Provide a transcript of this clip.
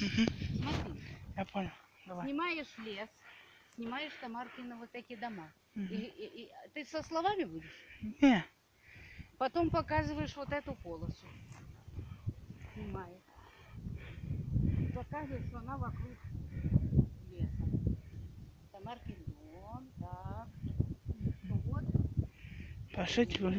Угу. Смотри, Я понял. Давай. снимаешь лес, снимаешь Тамаркины вот эти дома. И, Угу. и- и- ты со словами будешь? Не. Потом показываешь вот эту полосу. Снимаешь. Показываешь, что она вокруг леса. Тамаркин дом, так. Вот. Пошить в